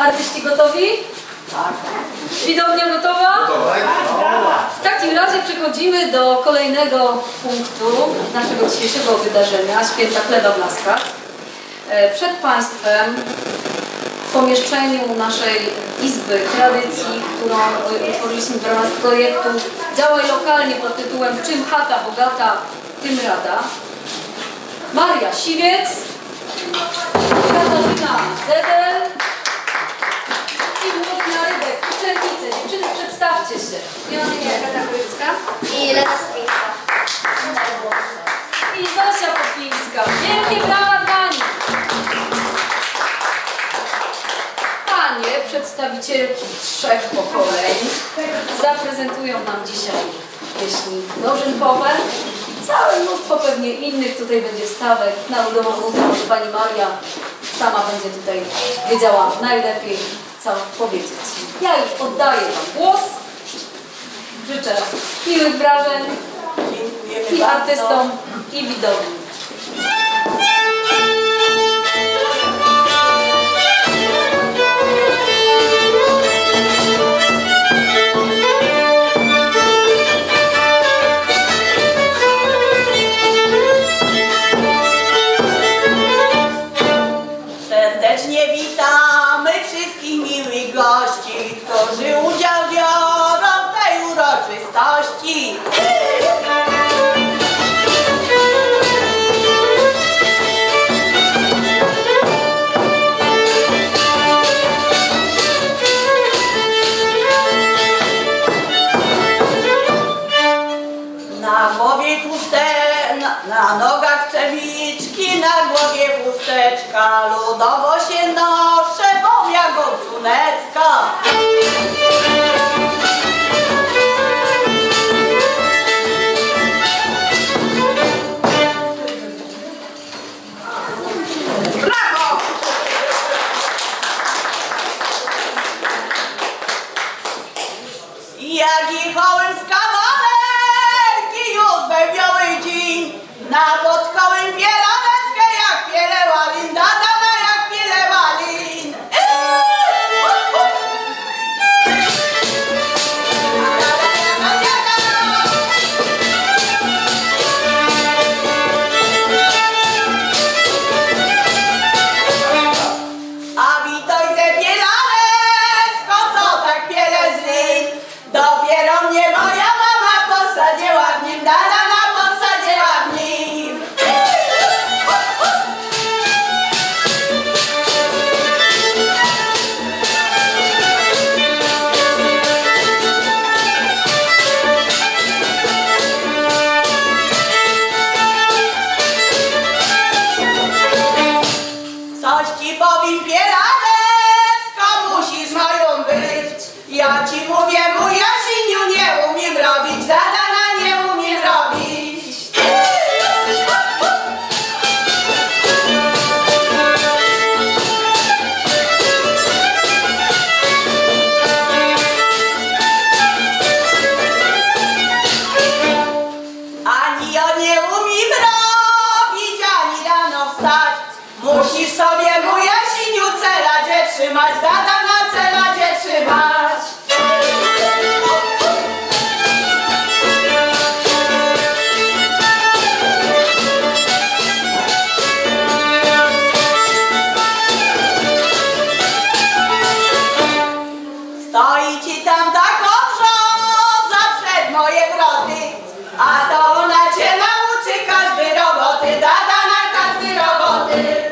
Artyści gotowi? Tak. Widownia gotowa? W takim razie przechodzimy do kolejnego punktu naszego dzisiejszego wydarzenia, Święta Chleba w Laskach. E, Przed Państwem w pomieszczeniu naszej Izby Tradycji, którą e, utworzyliśmy w ramach projektu Działaj lokalnie pod tytułem Czym chata bogata, tym rada. Maria Siwiec, Katarzyna Zedel i Młodna Rybek, uczennice. Dziewczyny, przedstawcie się. Ja mam imię Agata Kurycka i Lena Spińska. I Zosia Popińska. Wielkie brawa dla nich. Panie, przedstawicielki trzech pokoleń, zaprezentują nam dzisiaj pieśni dożynkowe. Całe mnóstwo pewnie innych tutaj będzie stawek na ludową. Pani Maria sama będzie tutaj wiedziała najlepiej, co powiedzieć. Ja już oddaję Wam głos. Życzę miłych wrażeń i artystom, i widowni. Amen.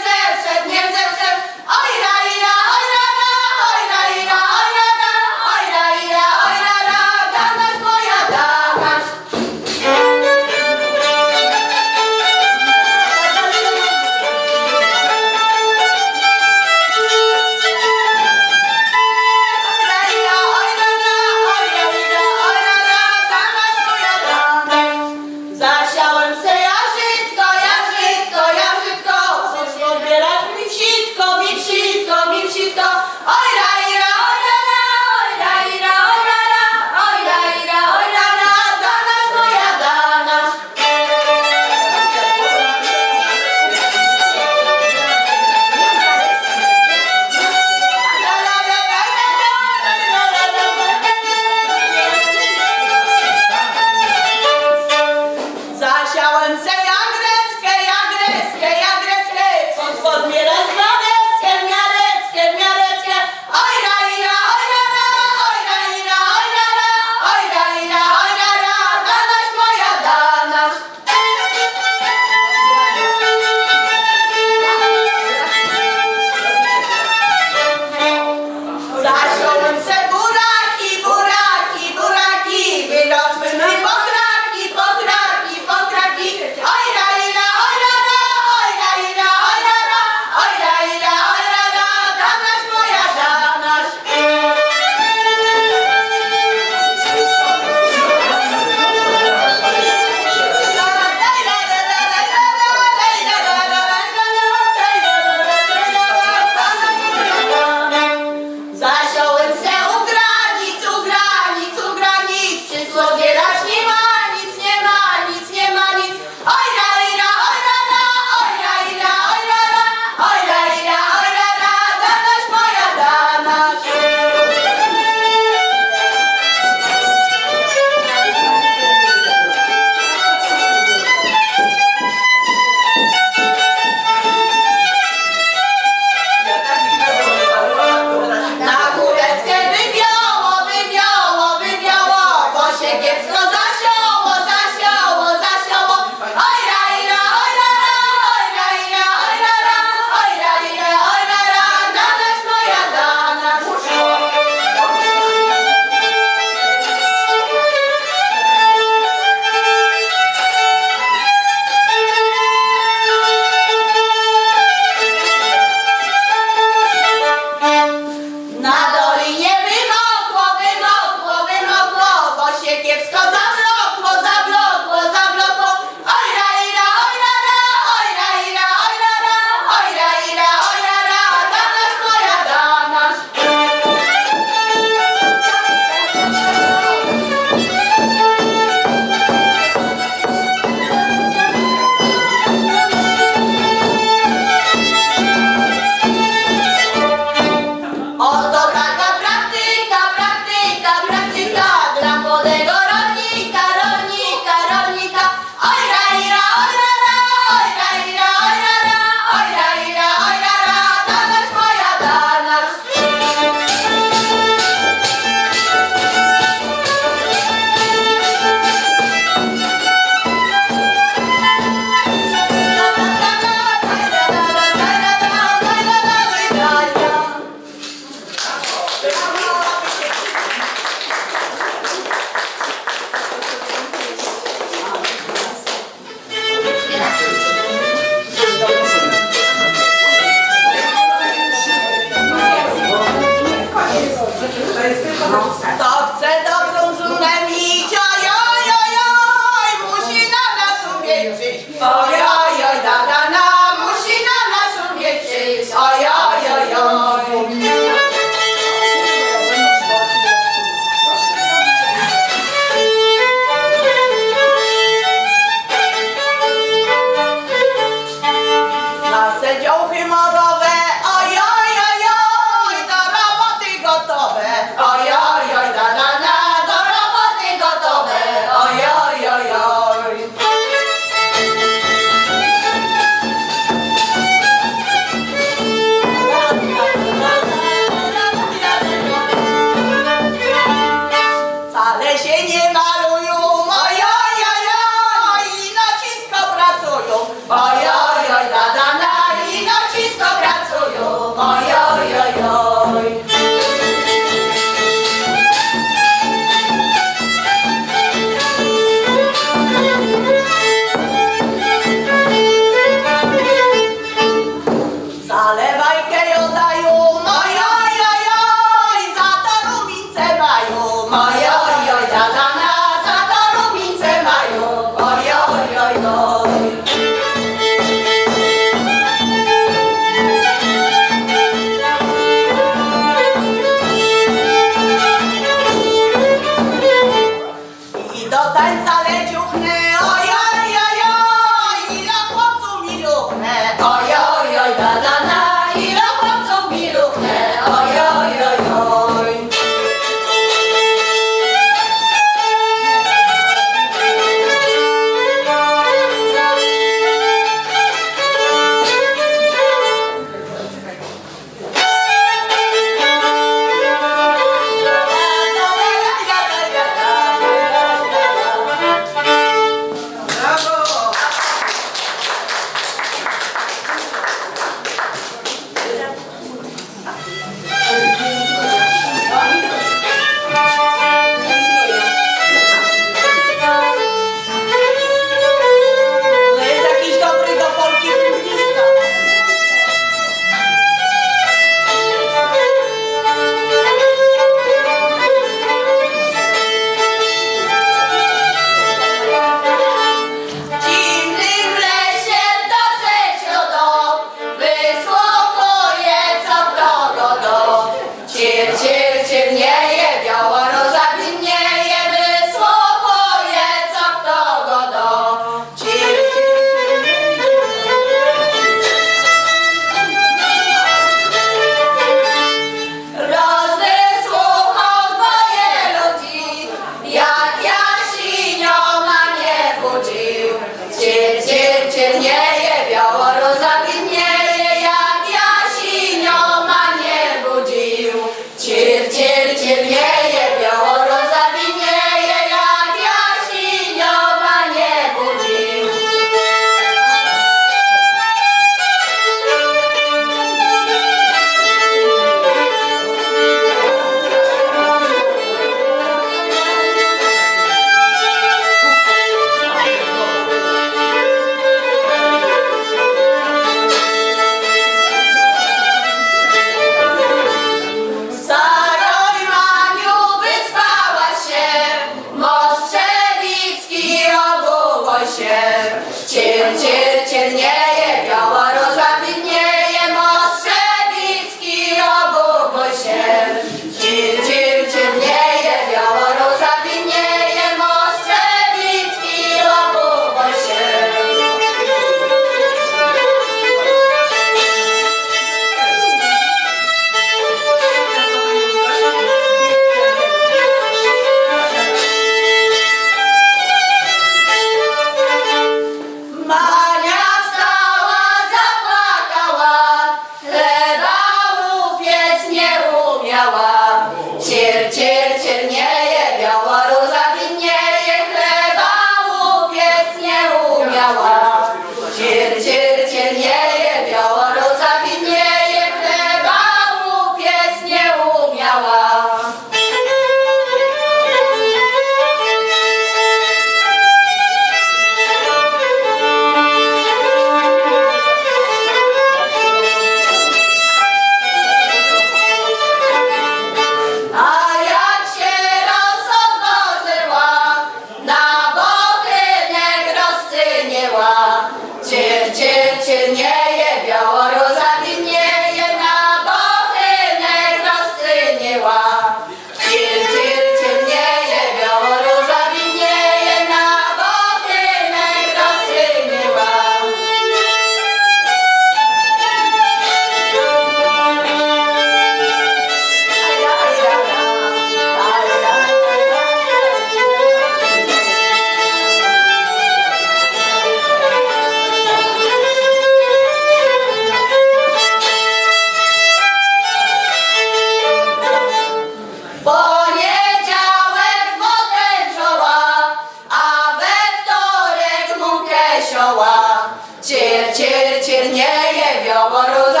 Yerine gel yavrum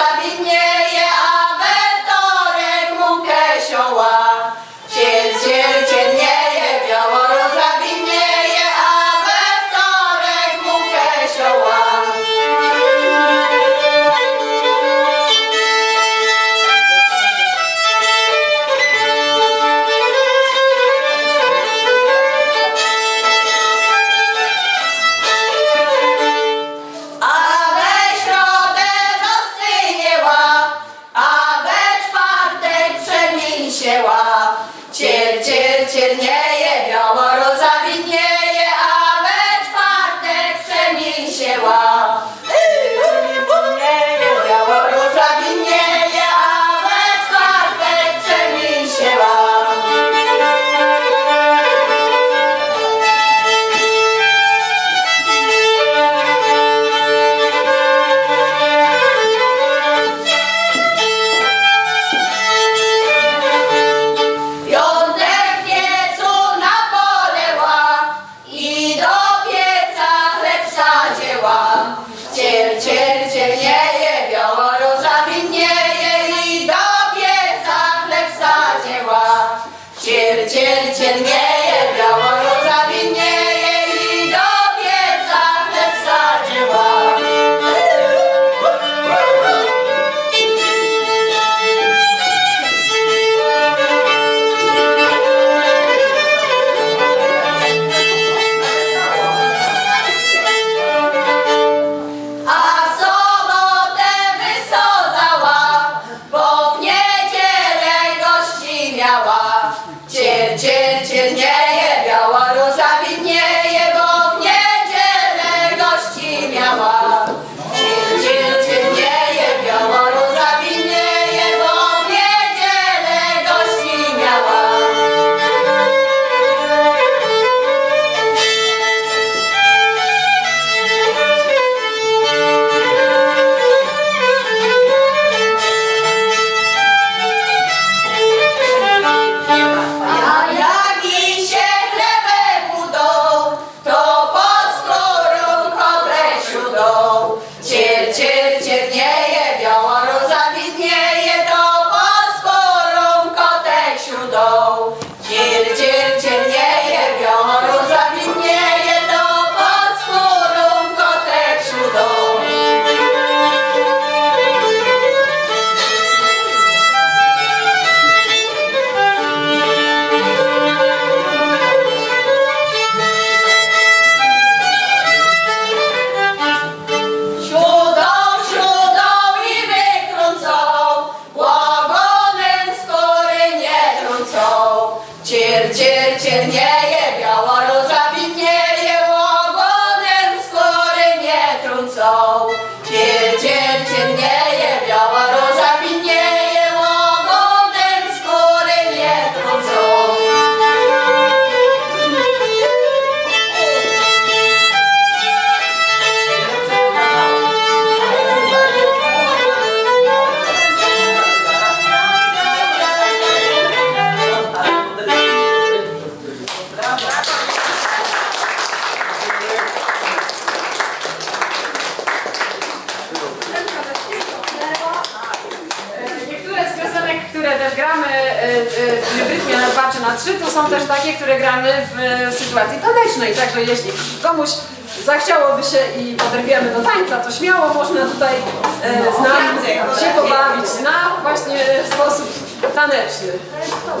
z nami się pobawić na właśnie sposób taneczny.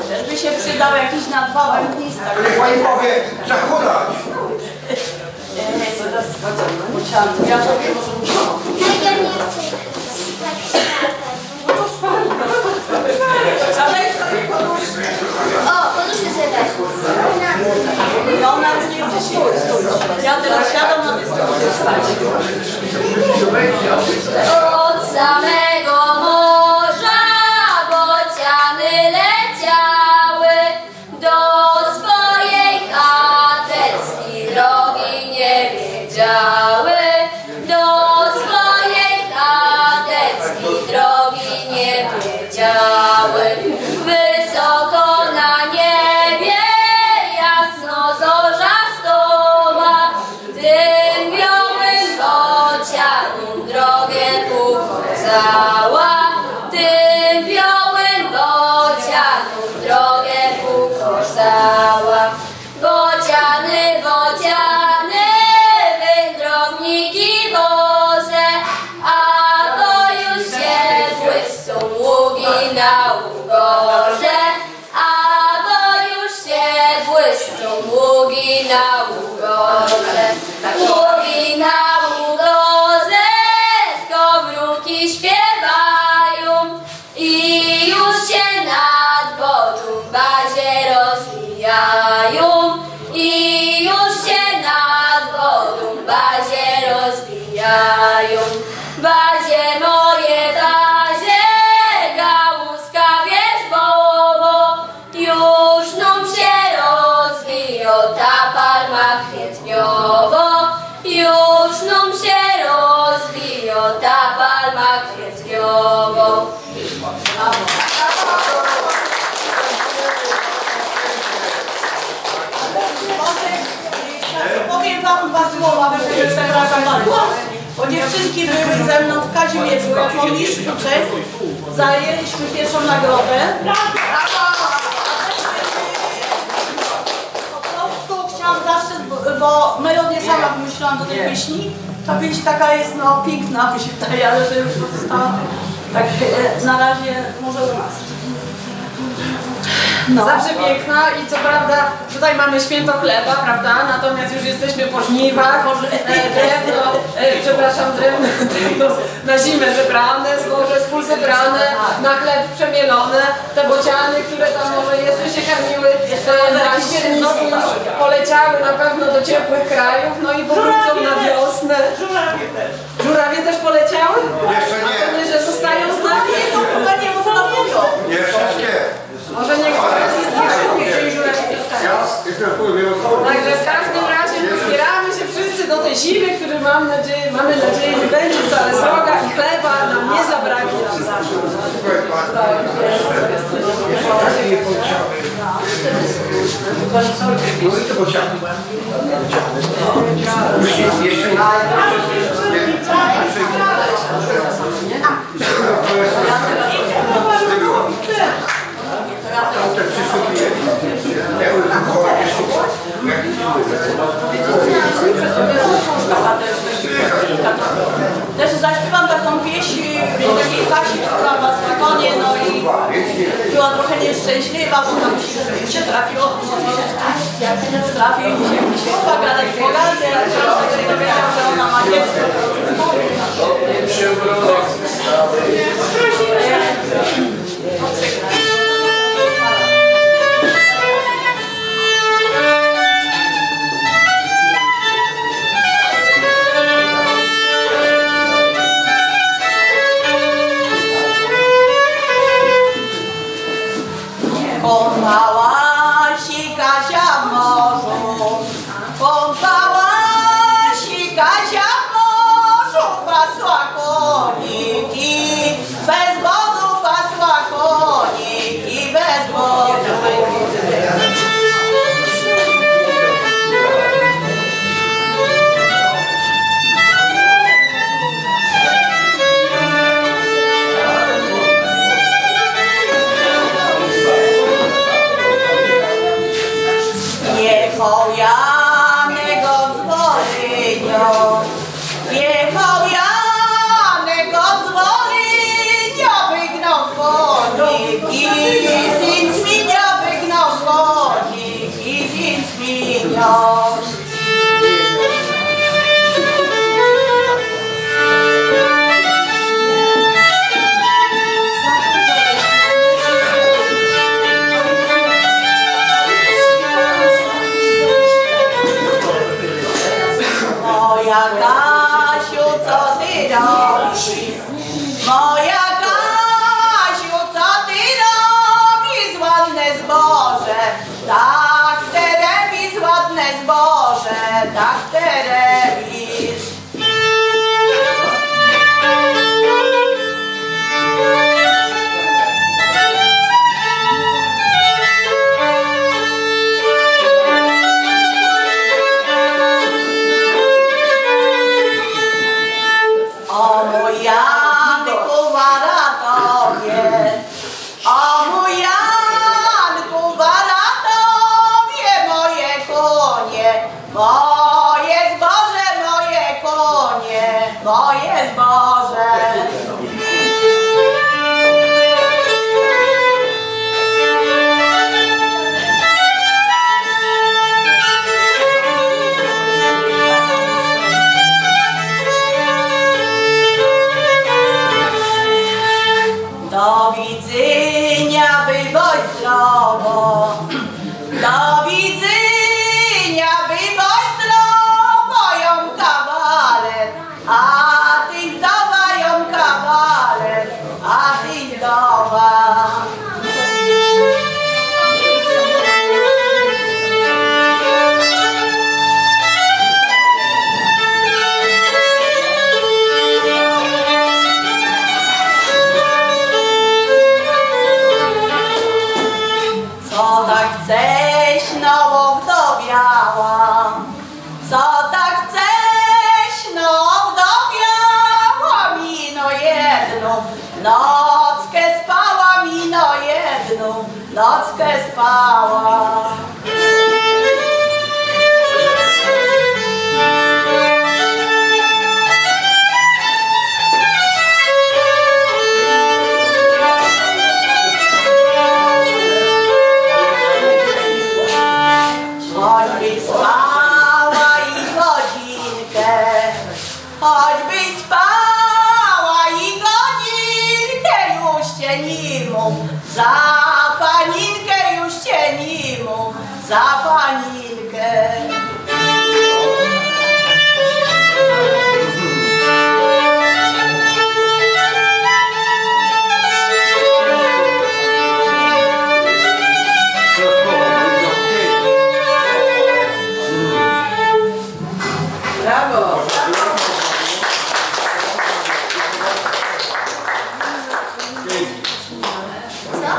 Też by się przydał jakiś nadwałek. Niech pani powie, zachudać. Ja sobie może. Ja nie chcę tak Ale sobie poduszkę. O, poduszkę sobie weź. I ona już nie chce się Ja teraz siadam na dyskusję wstać. Old summer. ಹೋಗಿ ನಾವು ಗೋಸೆ dziewczynki były ze mną w Kazimierzu, jako mistrzyczek. Zajęliśmy pierwszą nagrodę. Po prostu chciałam zaszczyt, bo, melodię sama wymyśliłam do tej pieśni. Ta pieśń taka jest no piękna, mi się wydaje, ale że już została tak e, na razie może u nas. No. Zawsze piękna i co prawda tutaj mamy święto chleba, prawda? Natomiast już jesteśmy po żniwach, e, drewno, e, przepraszam, drewno, drewno na zimę zebrane, zboże z pól zebrane, na chleb przemielone, te bociany, które tam może jeszcze się karmiły e, na ściernisku już poleciały na pewno do ciepłych krajów, no i powrócą na wiosnę. Żurawie też. Żurawie też poleciały? Jeszcze nie. nie, że zostają z nami? Nie, no chyba nie można mówią. Nie wszystkie. Może niektóre z nich wszystkie chcieli żurawie zostają. Ja jestem wpływie osoby. Także w każdym razie zbieramy się wszyscy do tej zimy, który mam nadzieję, mamy nadzieję nie będzie wcale sroga i chleba nam nie zabraknie na zawsze. No i to bociany. Jeszcze nie. Tam te przyszły klienci. Ja bym wychowała jeszcze Też zaśpiewam taką pieśń takiej Kasi, która była w wagonie, no i była trochę nieszczęśliwa, bo tam się, się trafiło. Jak się nie trafi, się, się pogadać się dowiedział, że ona ma dziecko.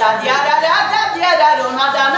တာတရားဒါဒါပြရတာတော့ငါတာန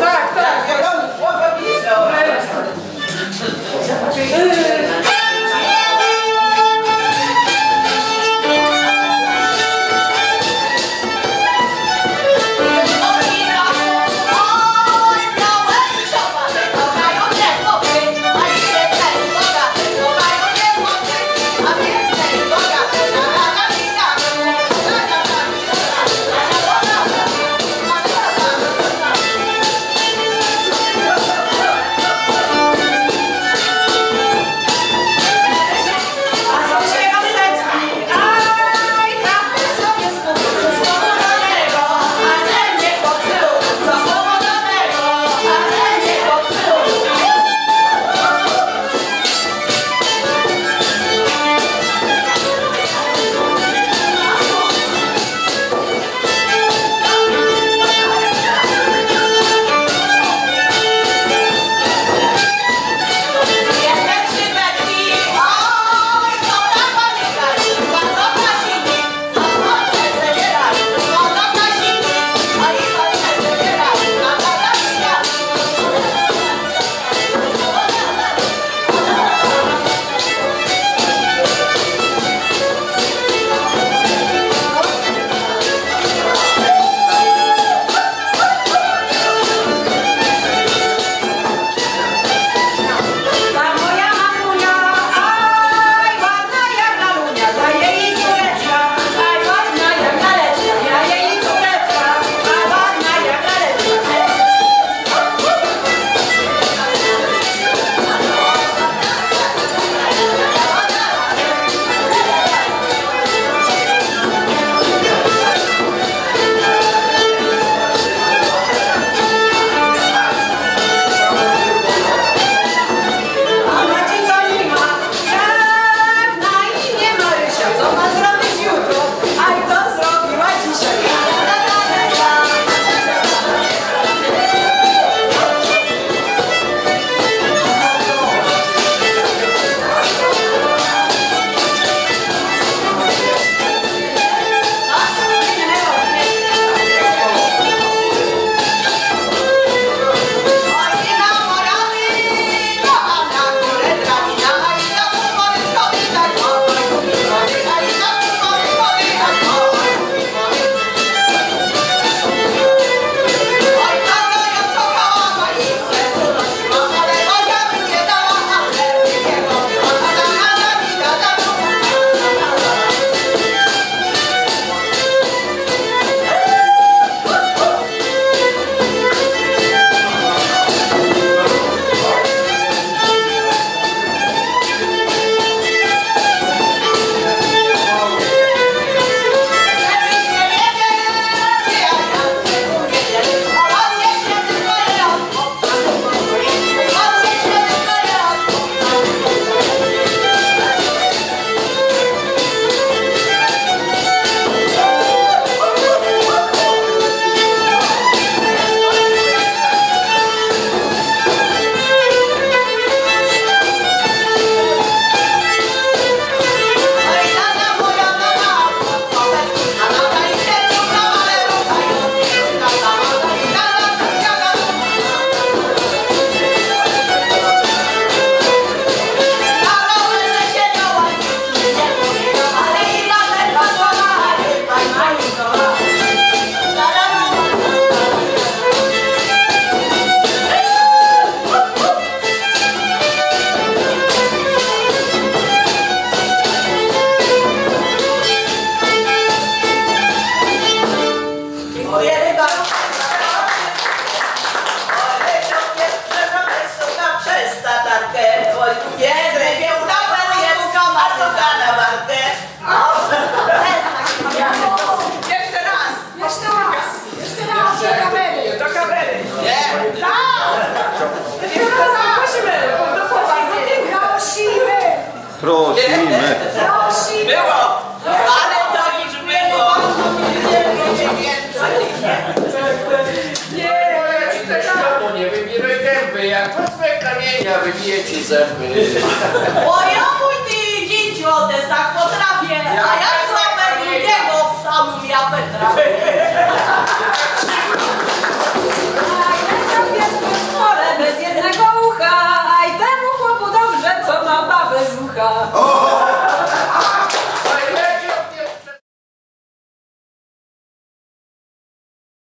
Tak, tak, jak on, on, on, on, on, on, on, on,